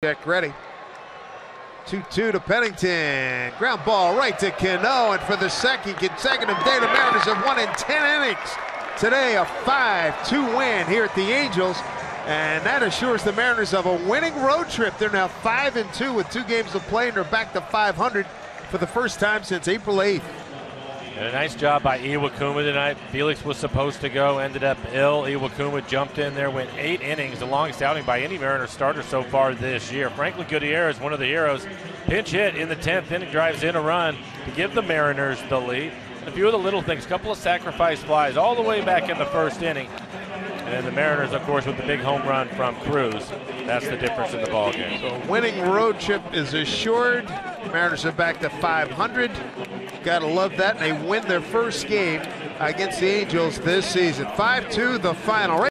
Cishek ready. 2-2 to Pennington. Ground ball right to Cano. And for the second consecutive day, the Mariners have won in 10 innings. Today, a 5-2 win here at the Angels. And that assures the Mariners of a winning road trip. They're now 5 and 2 with two games to play, and they're back to 500 for the first time since April 8th. And a nice job by Iwakuma tonight. Felix was supposed to go, ended up ill. Iwakuma jumped in there, went eight innings, the longest outing by any Mariners starter so far this year. Franklin Gutierrez, is one of the heroes, pinch hit in the 10th inning, drives in a run to give the Mariners the lead. And a few of the little things, a couple of sacrifice flies all the way back in the first inning. And then the Mariners, of course, with the big home run from Cruz. That's the difference in the ballgame. So winning road trip is assured. Mariners are back to 500. Got to love that. And they win their first game against the Angels this season. 5 2 the final.